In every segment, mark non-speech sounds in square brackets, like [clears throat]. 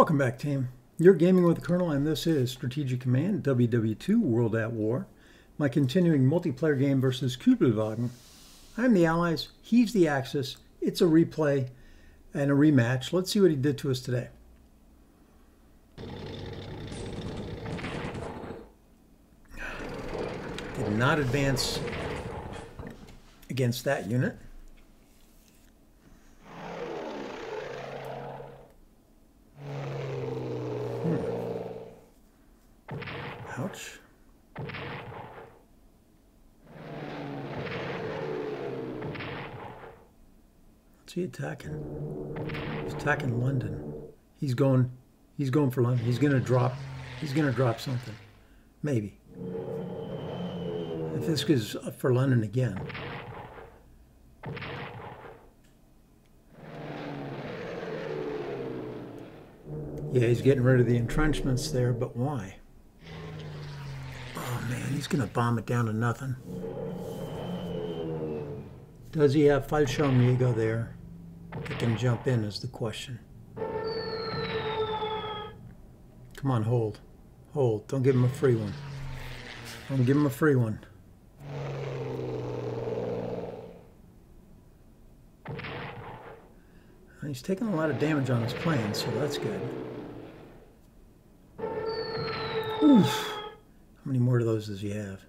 Welcome back, team. You're gaming with the Colonel, and this is Strategic Command WW2 World at War, my continuing multiplayer game versus Kübelwagen. I'm the Allies, he's the Axis. It's a replay and a rematch. Let's see what he did to us today. Did not advance against that unit. What's he attacking? He's attacking London. He's going he's going for London. He's gonna drop he's gonna drop something. Maybe. If this is for London again. Yeah, he's getting rid of the entrenchments there, but why? Oh man, he's going to bomb it down to nothing. Does he have Fallschirmjäger there that can jump in is the question. Come on, hold. Hold. Don't give him a free one. Don't give him a free one. He's taking a lot of damage on his plane, so that's good. Oof. How many more of those does he have?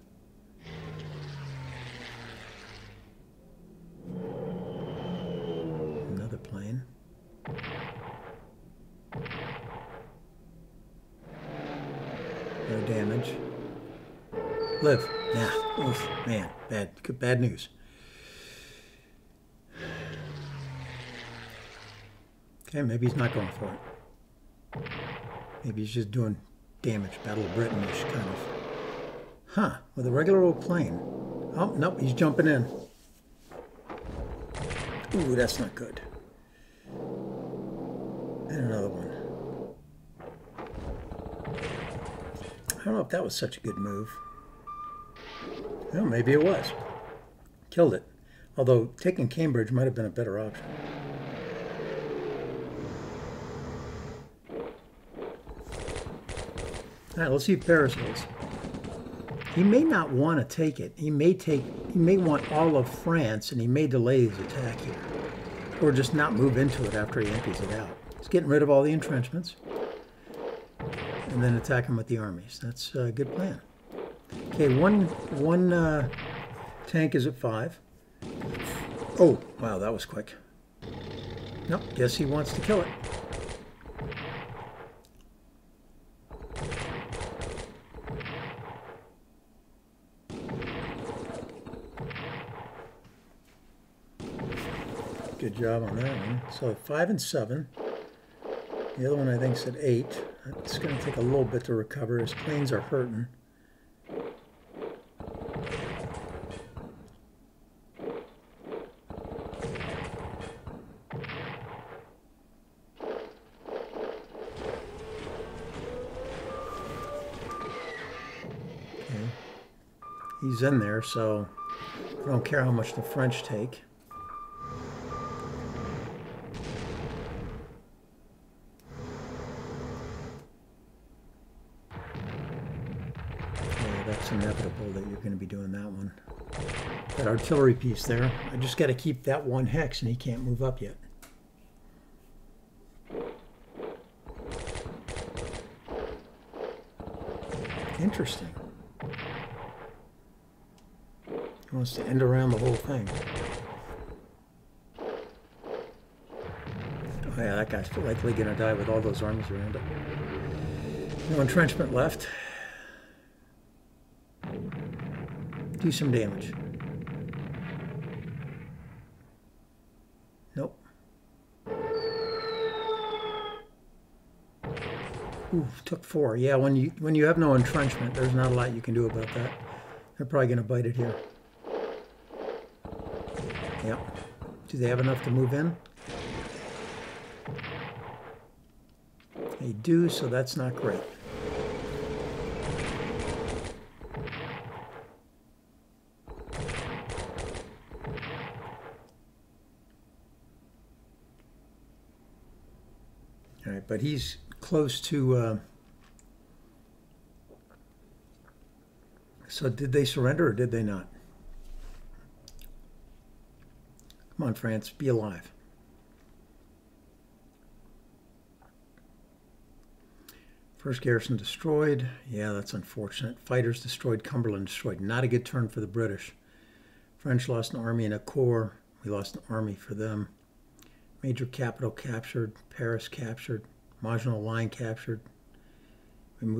Another plane. No damage. Live. Nah. Oof. Man. Bad. Bad news. Okay, maybe he's not going for it. Maybe he's just doing damage, Battle of Britain-ish kind of. Huh, with a regular old plane. Oh, nope, he's jumping in. Ooh, that's not good. And another one. I don't know if that was such a good move. Well, maybe it was. Killed it. Although taking Cambridge might have been a better option. All right, let's see if Paris holds. He may not want to take it. He may take. He may want all of France, and he may delay his attack here, or just not move into it after he empties it out. He's getting rid of all the entrenchments, and then attack him with the armies. That's a good plan. Okay, one one uh, tank is at five. Oh, wow, that was quick. Nope, guess he wants to kill it. Good job on that one. So five and seven. The other one I think is at eight. It's going to take a little bit to recover. His planes are hurting. In there, so I don't care how much the French take. Yeah, That's inevitable that you're going to be doing that one. That artillery piece there, I just got to keep that one hex and he can't move up yet. Interesting. He wants to end around the whole thing. Oh yeah, that guy's likely to die with all those armies around him. No entrenchment left. do some damage. Nope. Ooh, took four. Yeah, when you when you have no entrenchment, there's not a lot you can do about that. They're probably going to bite it here. Yep. Do they have enough to move in? They do, so that's not great. All right, but he's close to. Uh, so, did they surrender or did they not? Come on, France, be alive. First garrison destroyed. Yeah, that's unfortunate. Fighters destroyed. Cumberland destroyed. Not a good turn for the British. French lost an army and a corps. We lost an army for them. Major capital captured. Paris captured. Maginot Line captured.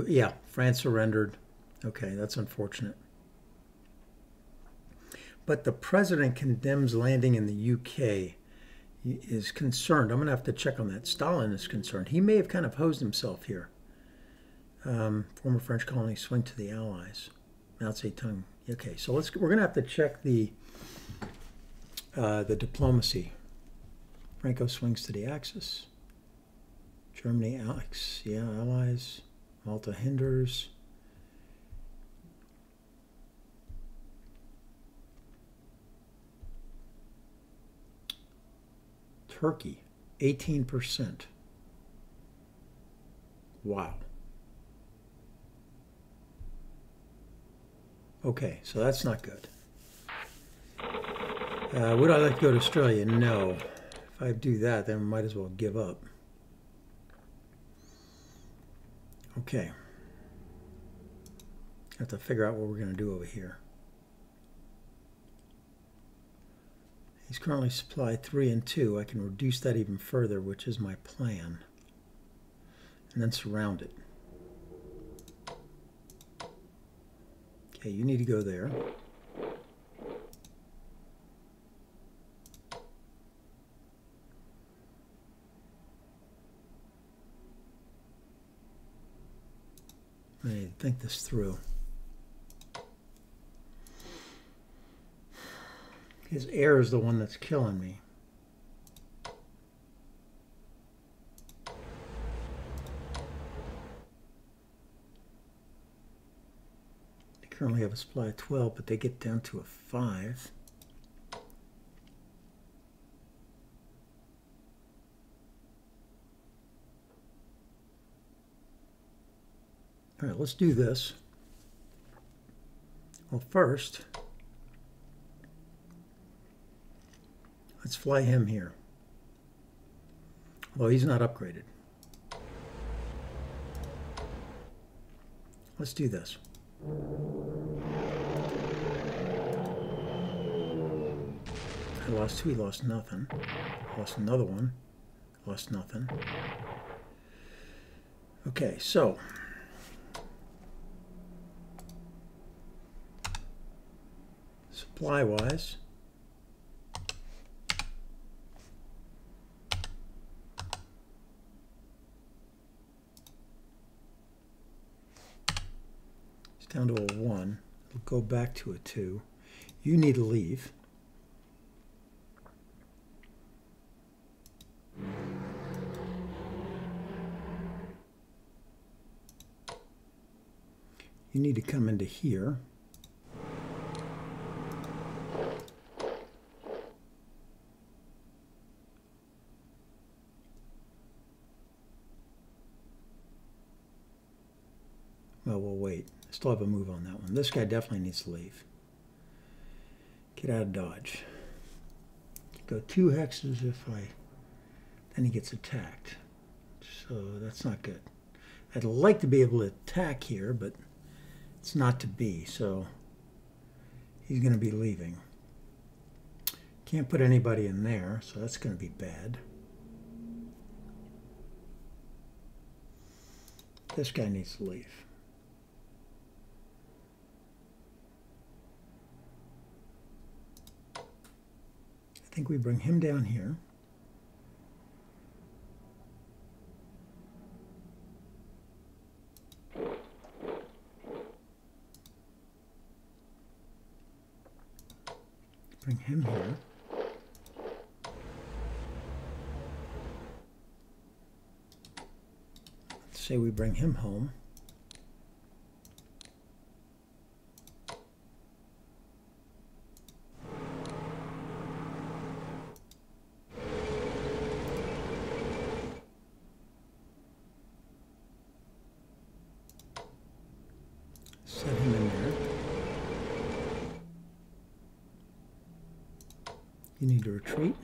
Yeah, France surrendered. Okay, that's unfortunate. But the president condemns landing in the UK. He is concerned. I'm going to have to check on that. Stalin is concerned. He may have kind of hosed himself here um, former French colony swing to the Allies. Mao Zedong. Okay, so let's we're going to have to check the uh, the diplomacy. Franco swings to the Axis. Germany, Alex, yeah, Allies. Malta hinders. Turkey, 18%. Wow. Okay, so that's not good. Uh, would I like to go to Australia? No. If I do that, then I might as well give up. Okay. Have to figure out what we're going to do over here. He's currently supplied 3 and 2. I can reduce that even further, which is my plan. And then surround it. Okay, you need to go there. I need to think this through. His air is the one that's killing me. currently have a supply of 12, but they get down to a 5. All right, let's do this. Well, first, let's fly him here. Although he's not upgraded. Let's do this. I lost two, he lost nothing. Lost another one, lost nothing. Okay, so supply wise, down to a 1. It'll go back to a 2. You need to leave. You need to come into here. Well, we'll wait. Still have a move on that one. This guy definitely needs to leave. Get out of dodge. Go two hexes if I... Then he gets attacked. So that's not good. I'd like to be able to attack here, but it's not to be. So he's going to be leaving. Can't put anybody in there, so that's going to be bad. This guy needs to leave. I think we bring him down here. Bring him here. Let's say we bring him home. You need to retreat.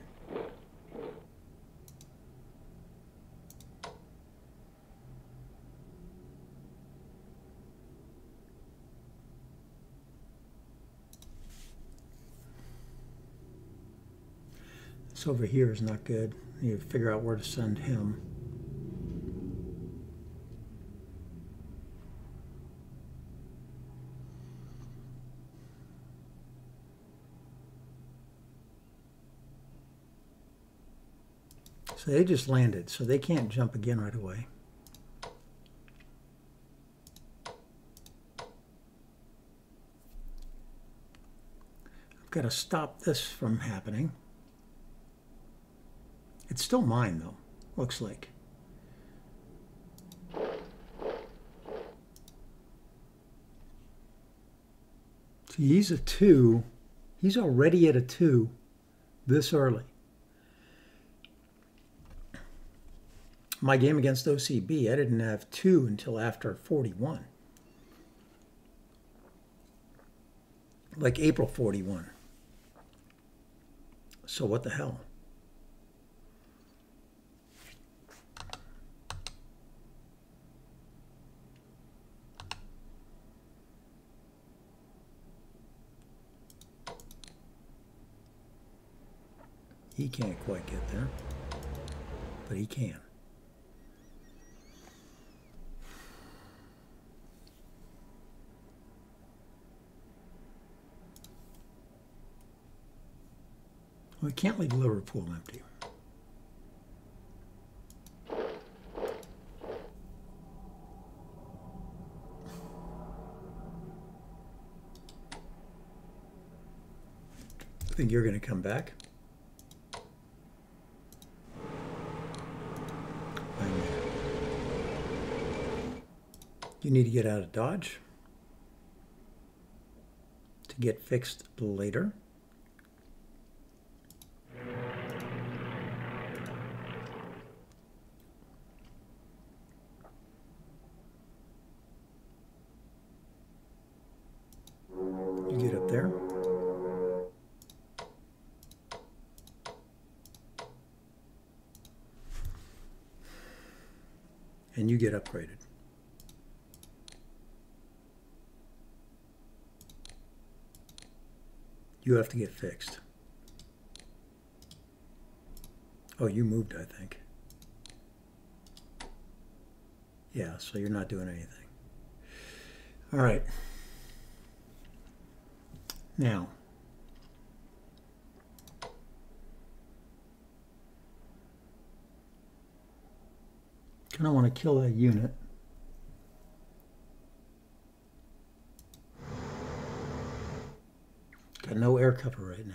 This over here is not good. You need to figure out where to send him. They just landed, so they can't jump again right away. I've got to stop this from happening. It's still mine, though, looks like. See, he's a two. He's already at a two this early. My game against OCB, I didn't have two until after 41. Like April 41. So what the hell? He can't quite get there, but he can. We can't leave Liverpool empty. I think you're going to come back. You need to get out of Dodge to get fixed later. Upgraded. You have to get fixed. Oh, you moved, I think. Yeah, so you're not doing anything. All right. Now, kind of want to kill that unit. Got no air cover right now.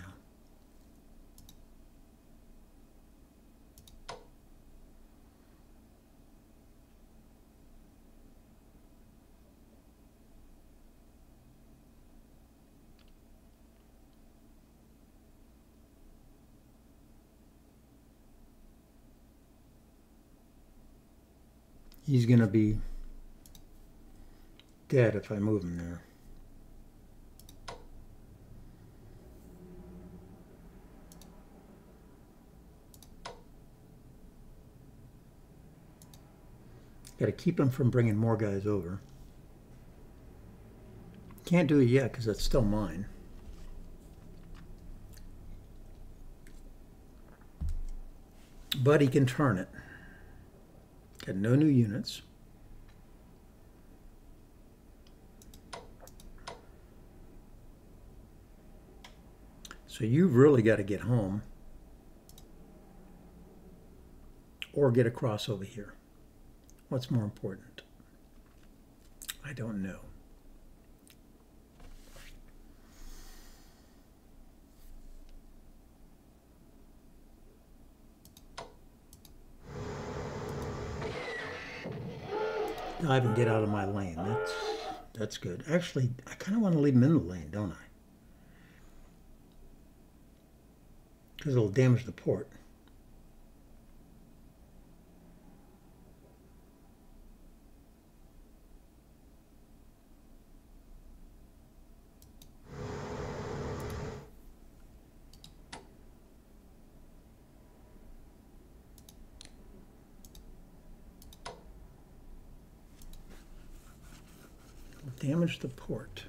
He's going to be dead if I move him there. Got to keep him from bringing more guys over. Can't do it yet because that's still mine. But he can turn it. Got no new units. So you've really got to get home or get across over here. What's more important? I don't know. Dive and get out of my lane. That's that's good. Actually, I kind of want to leave him in the lane, don't I? Because it'll damage the port. Damage the port.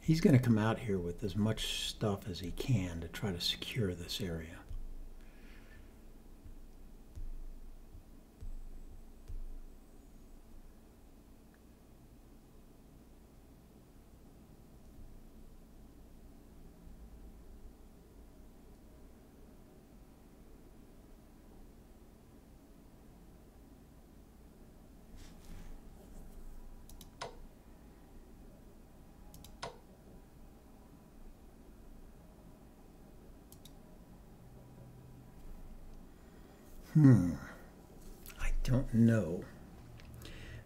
He's going to come out here with as much stuff as he can to try to secure this area. Hmm. I don't know.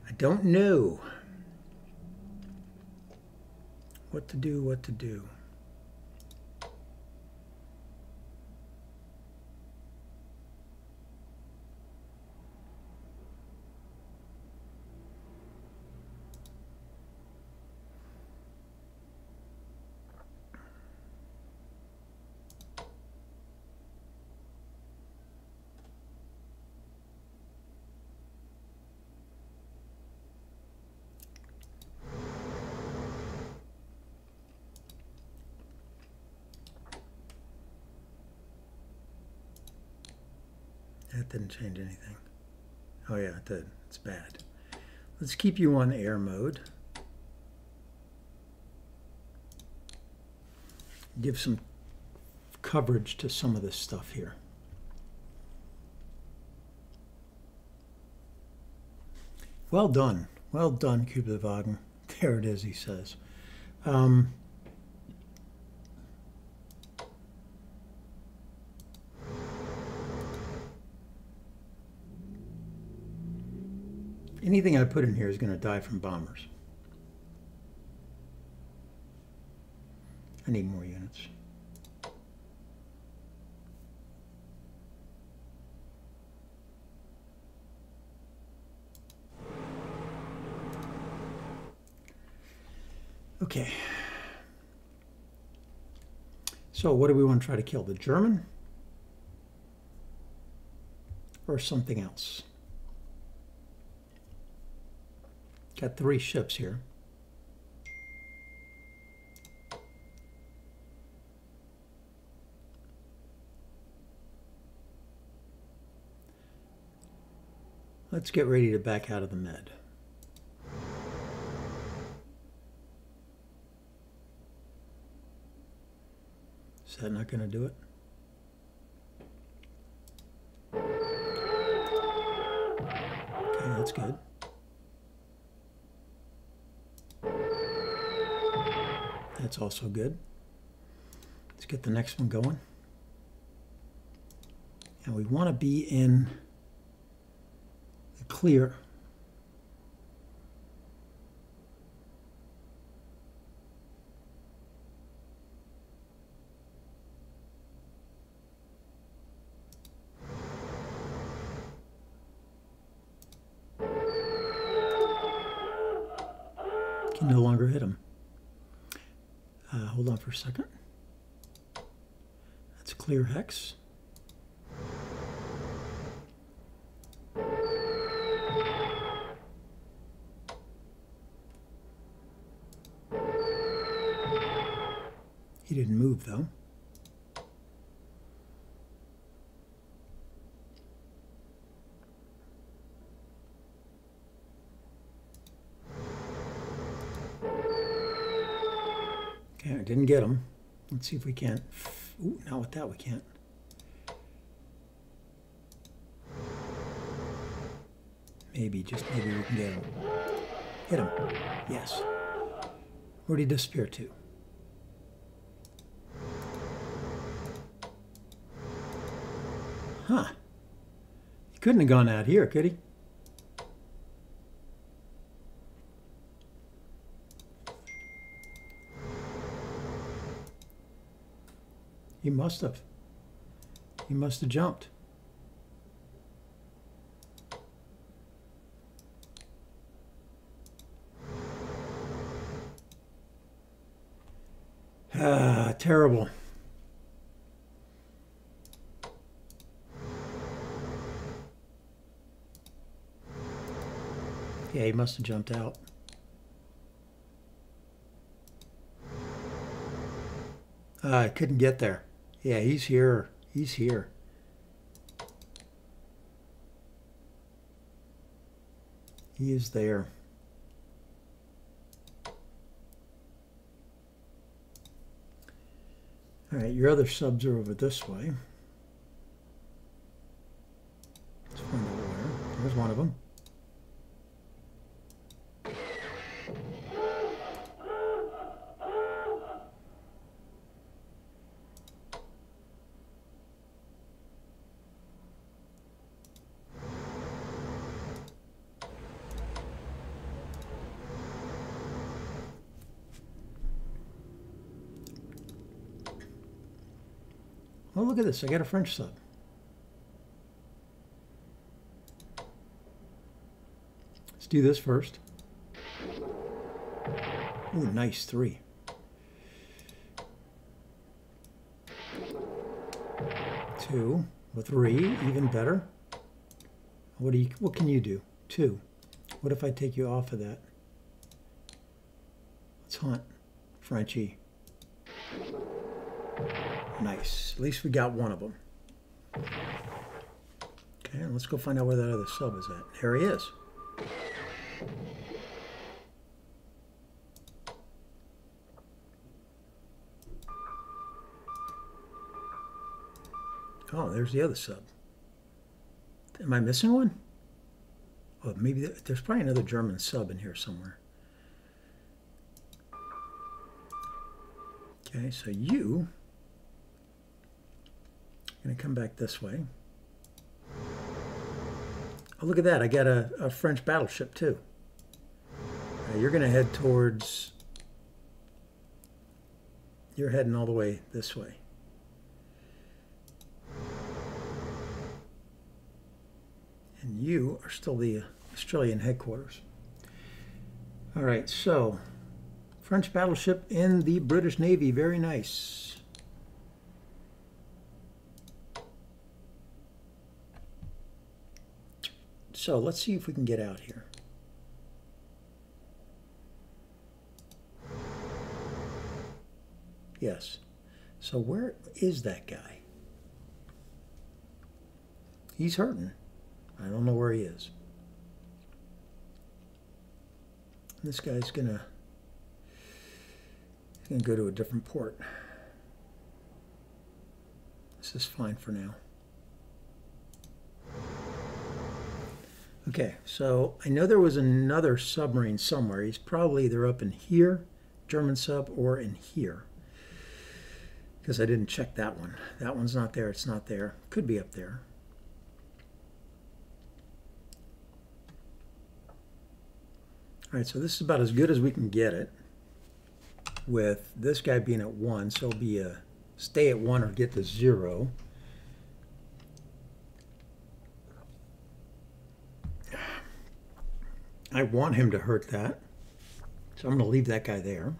I don't know what to do, what to do. That didn't change anything. Oh yeah, it did. It's bad. Let's keep you on air mode. Give some coverage to some of this stuff here. Well done. Well done, Kübelwagen. [laughs] There it is, he says. Um, anything I put in here is going to die from bombers. I need more units. Okay. So what do we want to try to kill? The German? Or something else? Got three ships here. Let's get ready to back out of the med. Is that not going to do it? Okay, that's good. That's also good. Let's get the next one going. And we want to be in the clear. Can no longer hit him. Hold on for a second. That's clear hex. He didn't move though. Didn't get him. Let's see if we can't. Ooh, not with that we can't. Maybe, just maybe we can get him. Hit him. Yes. Where'd he disappear to? Huh. He couldn't have gone out here, could he? must have. He must have jumped. Ah, terrible. Yeah, he must have jumped out. Ah, I couldn't get there. Yeah, he's here. He's here. He is there. All right, your other subs are over this way. There's one of them. This. I got a French sub. Let's do this first. Oh, nice three. Two. With three, even better. What do you? What can you do? Two. What if I take you off of that? Let's hunt, Frenchie. Nice. At least we got one of them. Okay, let's go find out where that other sub is at. There he is. Oh, there's the other sub. Am I missing one? Oh, maybe there's probably another German sub in here somewhere. Okay, so you going to come back this way. Oh, look at that. I got a, a French battleship, too. Uh, you're going to head towards... You're heading all the way this way. And you are still the Australian headquarters. All right, so French battleship in the British Navy. Very nice. So let's see if we can get out here. Yes. So where is that guy? He's hurting. I don't know where he is. This guy's gonna gonna go to a different port. This is fine for now. Okay, so I know there was another submarine somewhere. He's probably either up in here, German sub, or in here. Because I didn't check that one. That one's not there. It's not there. Could be up there. All right, so this is about as good as we can get it with this guy being at 1. So it'll be a stay at 1 or get to 0. I want him to hurt that. So I'm going to leave that guy there.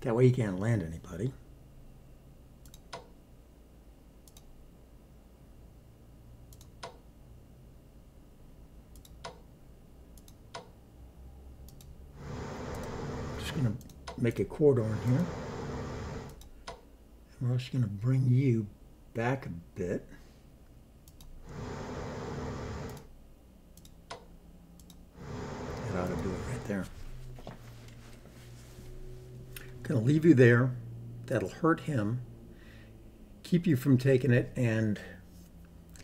That way he can't land anybody. Just going to make a corridor in here. And we're just going to bring you back a bit. There. I'm Going to leave you there. That'll hurt him. Keep you from taking it and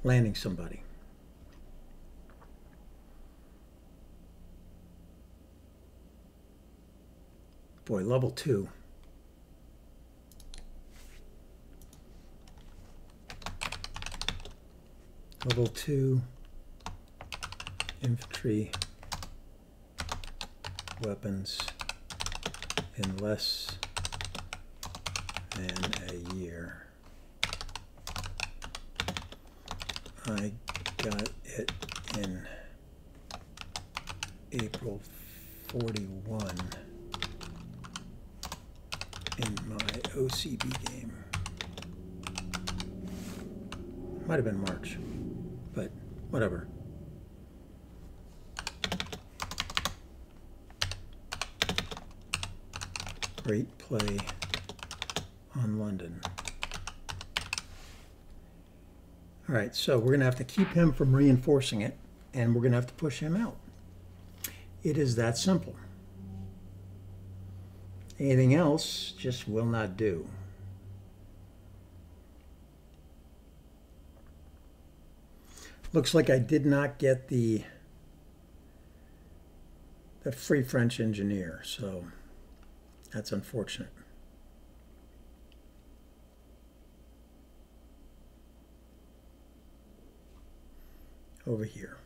landing somebody. Boy, level two. Level two infantry weapons in less than a year. I got it in April 41 in my OCB game. Might have been March, but whatever. Great play on London. All right, so we're going to have to keep him from reinforcing it, and we're going to have to push him out. It is that simple. Anything else just will not do. Looks like I did not get the the free French engineer, so that's unfortunate. Over here.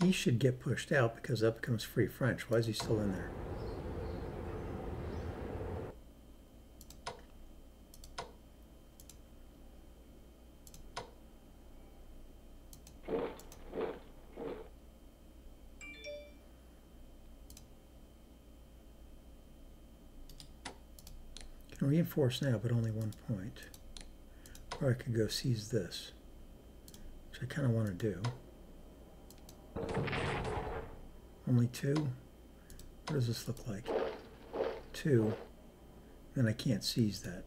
He should get pushed out because that becomes free French. Why is he still in there? Reinforce now, but only one point. Or I could go seize this, which I kind of want to do. Only two? What does this look like? Two. Then I can't seize that.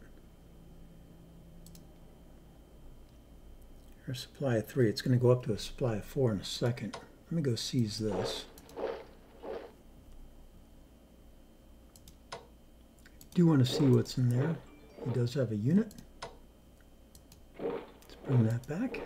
Or supply of three. It's going to go up to a supply of four in a second. Let me go seize this. Do want to see what's in there. He does have a unit. Let's bring that back.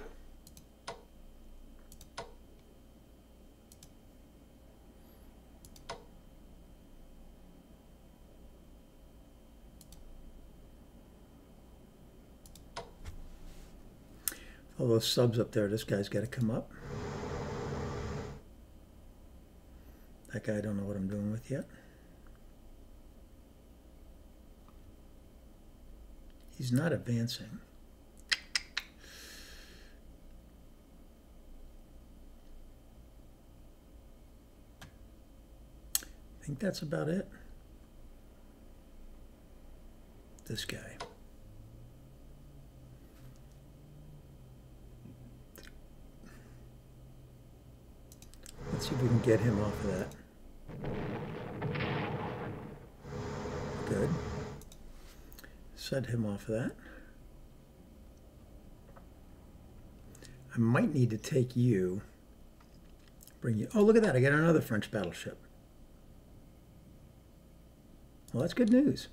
All those subs up there, this guy's got to come up. That guy I don't know what I'm doing with yet. He's not advancing. I think that's about it. This guy. Let's see if we can get him off of that. Good. Set him off of that. I might need to take you, bring you. Oh, look at that. I got another French battleship. Well, that's good news.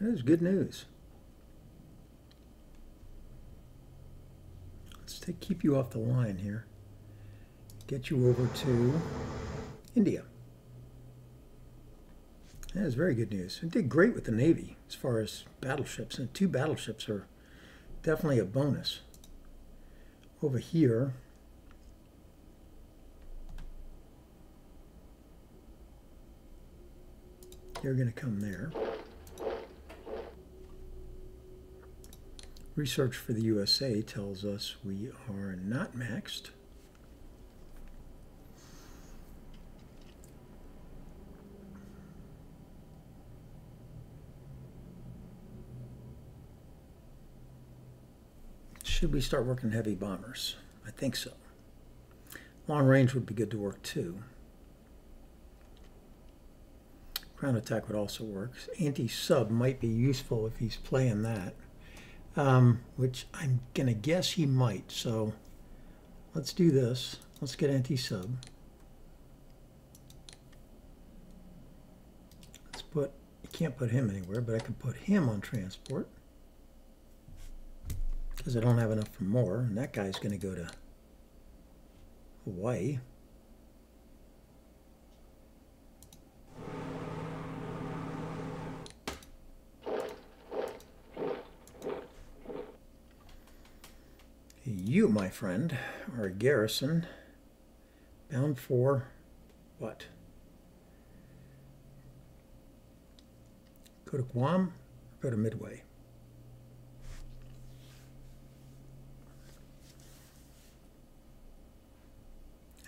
That is good news. Let's take, keep you off the line here. Get you over to India. That is very good news. It did great with the Navy as far as battleships, and two battleships are definitely a bonus. Over here, you're going to come there. Research for the USA tells us we are not maxed. Should we start working heavy bombers? I think so. Long range would be good to work too. Ground attack would also work. Anti-sub might be useful if he's playing that, um, which I'm going to guess he might. So let's do this. Let's get anti-sub. Let's put, you can't put him anywhere, but I can put him on transport because I don't have enough for more, and that guy's going to go to Hawaii. You, my friend, are a garrison bound for what? Go to Guam? Go to Midway.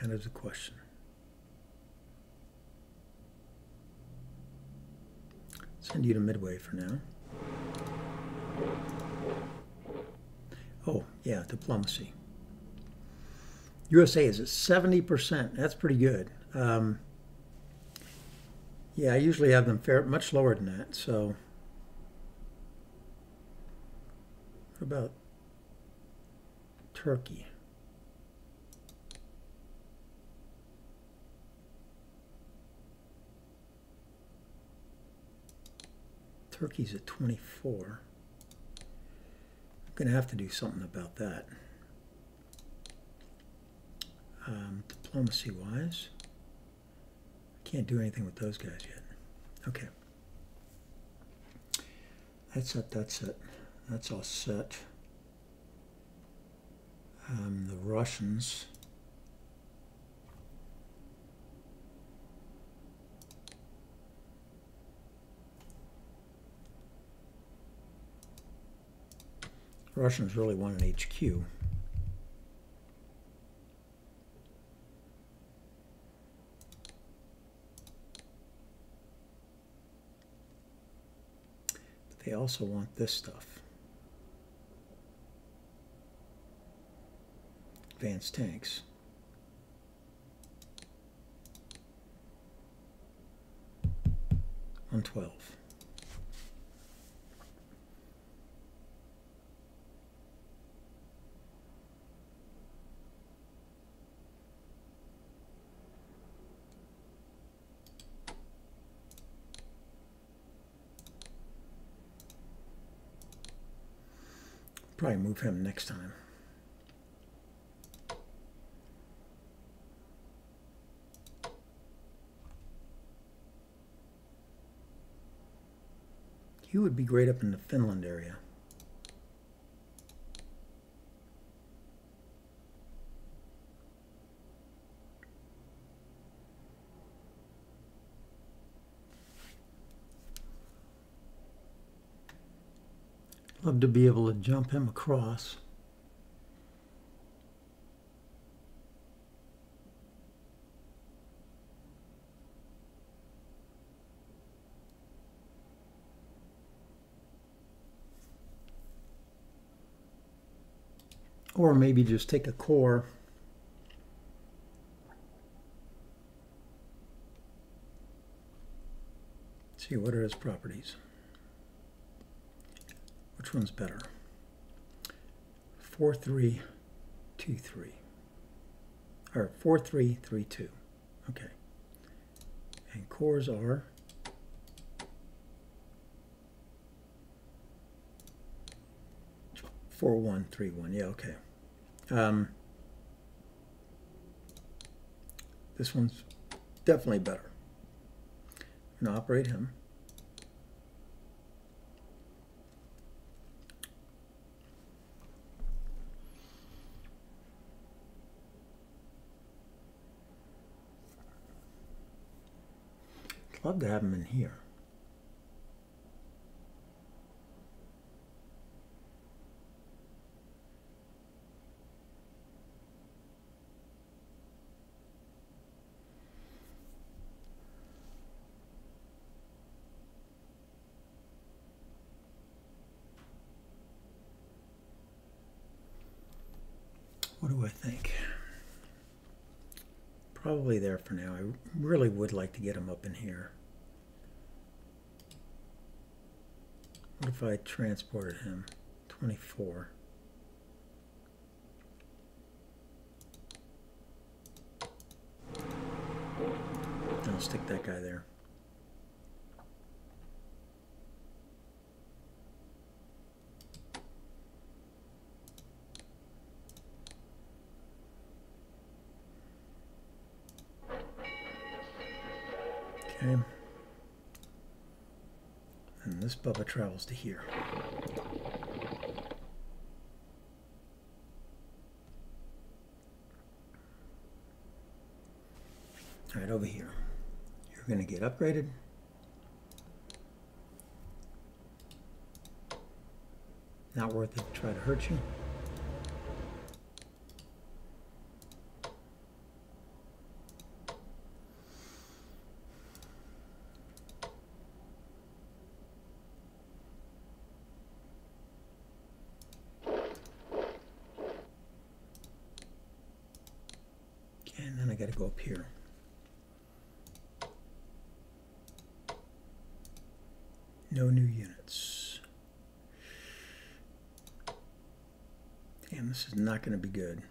That is a question. Send you to Midway for now. Oh, yeah, diplomacy. USA is at 70%. That's pretty good. Um, yeah, I usually have them fair, much lower than that. So, what about Turkey? Turkey's at 24. I'm going to have to do something about that. Um, diplomacy wise, can't do anything with those guys yet. Okay. That's it, that's it. That's all set. Um, the Russians. Russians really want an HQ. But they also want this stuff. Advanced tanks. One twelve. Probably move him next time. He would be great up in the Finland area. Love to be able to jump him across. Or maybe just take a core. See, what are his properties? Which one's better? 4323. Or 4332. Okay. And cores are four one three one. Yeah, okay. Um, this one's definitely better. I'm operate him. Love to have them in here. What do I think? Probably there for now. I really would like to get him up in here. What if I transported him? 24. I'll stick that guy there. Okay. And this Bubba travels to here. Right over here. You're going to get upgraded. Not worth it to try to hurt you. Okay, and then I got to go up here. No new units. Damn, this is not going to be good.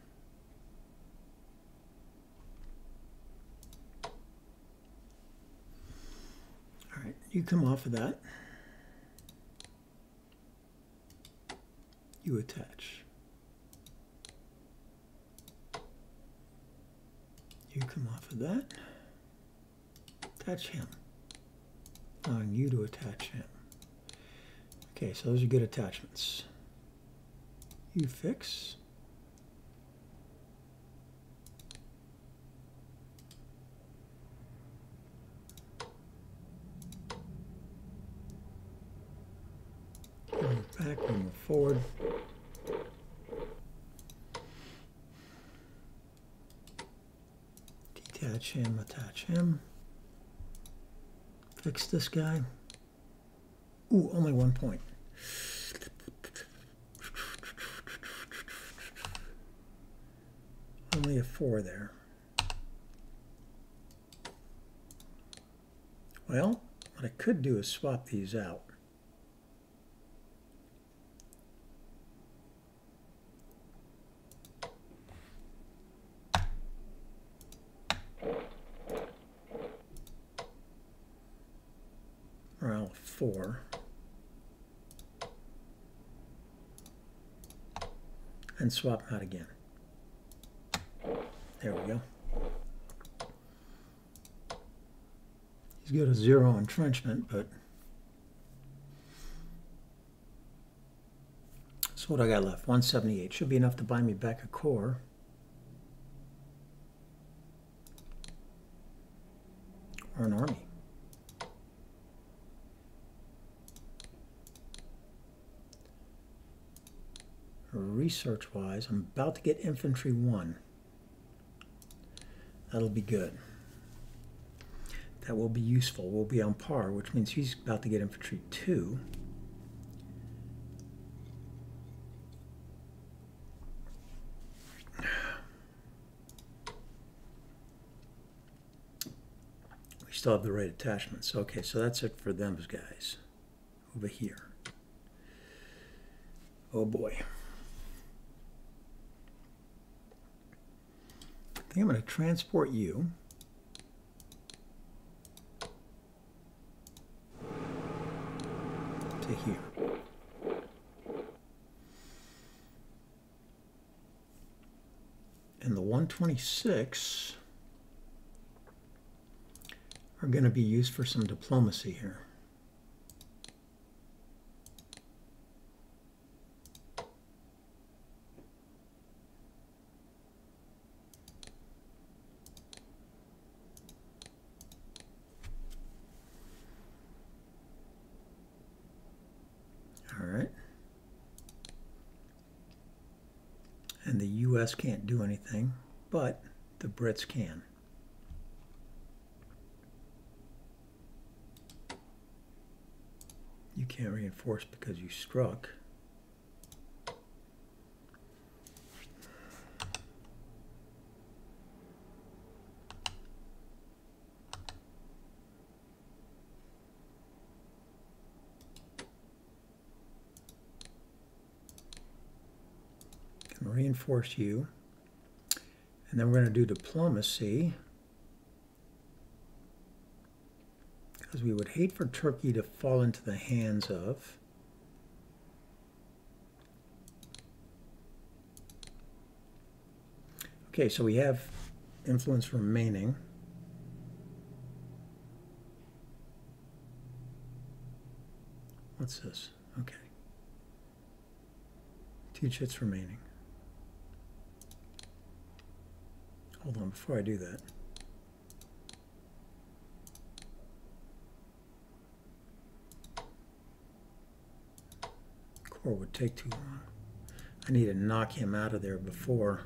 All right, you come off of that. You attach. You come off of that. Attach him. Allowing you to attach him. Okay, so those are good attachments. You fix. Move back, we move forward. Detach him, attach him. Fix this guy. Ooh, only one point. Only a four there. Well, what I could do is swap these out. Well, four. And swap out again. There we go. He's got a zero entrenchment, but so what I got left? 178 should be enough to buy me back a core. Or an army. Research wise, I'm about to get infantry one. That'll be good. That will be useful. We'll be on par, which means he's about to get infantry two. We still have the right attachments. Okay, so that's it for them guys over here. Oh boy. Think I'm going to transport you. to here. And the 126 are going to be used for some diplomacy here. US can't do anything, but the Brits can. You can't reinforce because you struck. Reinforce you. And then we're going to do diplomacy. Because we would hate for Turkey to fall into the hands of Okay, so we have influence remaining. What's this? Okay. Two chits remaining. Hold on, before I do that. Core would take too long. I need to knock him out of there before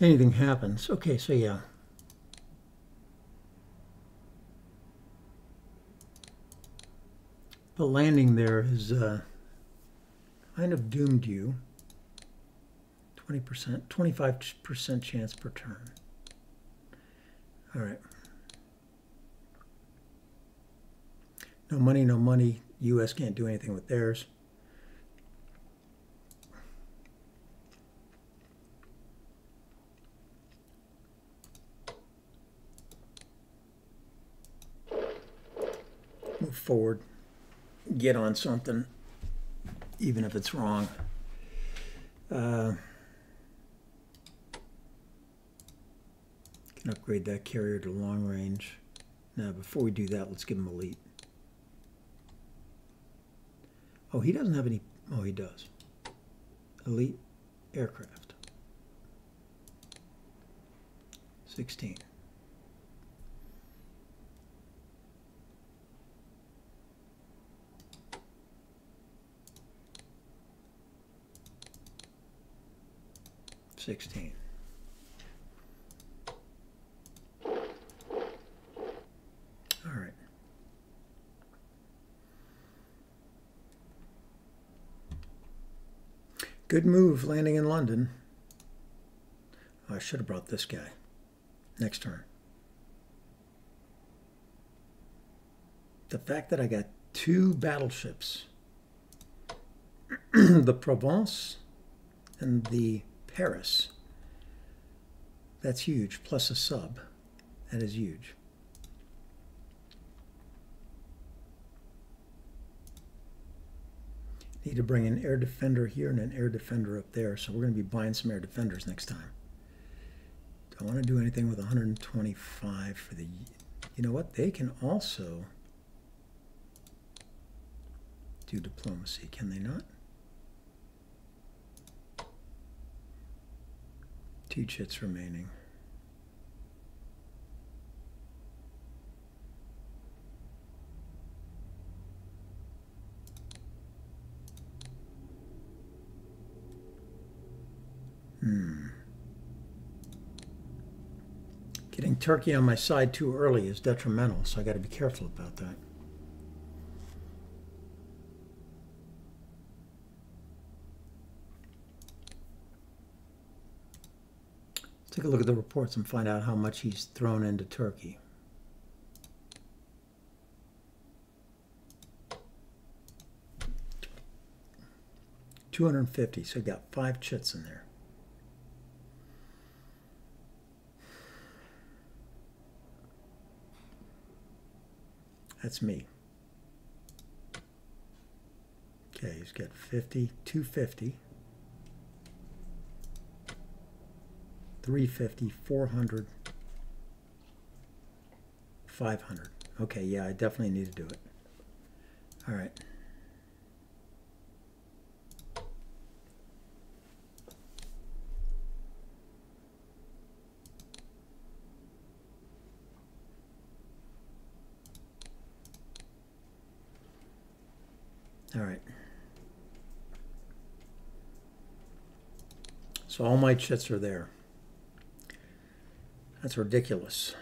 anything happens. Okay, so yeah. The landing there is uh, kind of doomed you. 20%, 25% chance per turn. All right. No money, no money. U.S. can't do anything with theirs. Move forward. Get on something, even if it's wrong. Uh, upgrade that carrier to long range. Now, before we do that, let's give him elite. Oh, he doesn't have any. Oh, he does. Elite aircraft. 16. Sixteen. All right. Good move landing in London. Oh, I should have brought this guy. Next turn. The fact that I got two battleships, [clears throat] the Provence and the Paris, that's huge, plus a sub. That is huge. Need to bring an air defender here and an air defender up there. So we're going to be buying some air defenders next time. I want to do anything with 125 for the... You know what? They can also do diplomacy, can they not? Two chits remaining. Hmm. Getting Turkey on my side too early is detrimental, so I got to be careful about that. Let's take a look at the reports and find out how much he's thrown into Turkey. Two hundred and fifty, so got five chits in there. That's me. Okay, he's got 50, 250, 350, 400, 500. Okay, yeah, I definitely need to do it. All right. All right. So all my chits are there. That's ridiculous.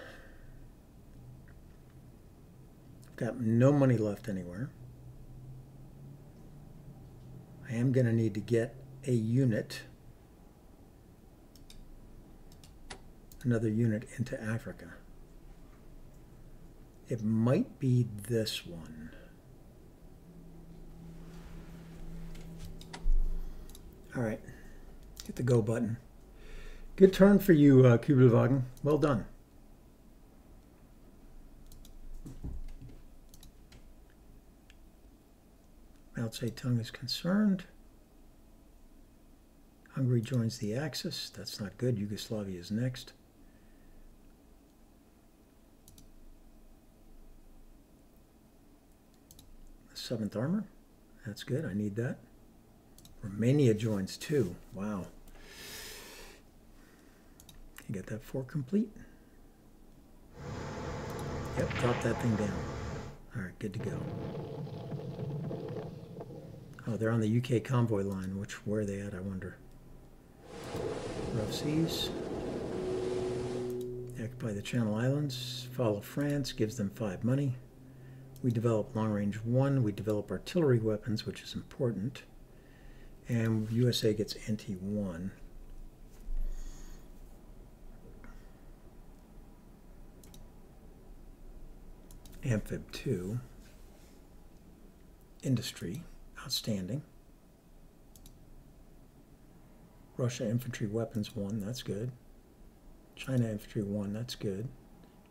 I've got no money left anywhere. I am going to need to get a unit, another unit into Africa. It might be this one. All right, hit the go button. Good turn for you, uh, Kübelwagen. Well done. Mao Zedong is concerned. Hungary joins the Axis. That's not good. Yugoslavia is next. Seventh Armor. That's good. I need that. Romania joins too. Wow. You got that four complete? Yep, drop that thing down. All right, good to go. Oh, they're on the UK convoy line. Which where are they at? I wonder. Rough seas. Occupy the Channel Islands. Follow France. Gives them five money. We develop long range one. We develop artillery weapons, which is important. And USA gets anti one. Amphib 2. Industry, outstanding. Russia Infantry Weapons 1, that's good. China Infantry 1, that's good.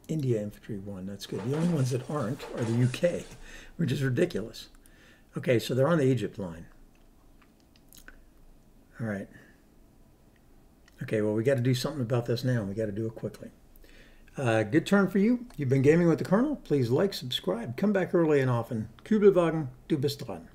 India Infantry 1, that's good. The only ones that aren't are the UK, [laughs] which is ridiculous. Okay, so they're on the Egypt line. All right. Okay, well, we got to do something about this now. We got to do it quickly. Uh, good turn for you. You've been gaming with the Colonel. Please like, subscribe, come back early and often. Kübelwagen, du bist dran.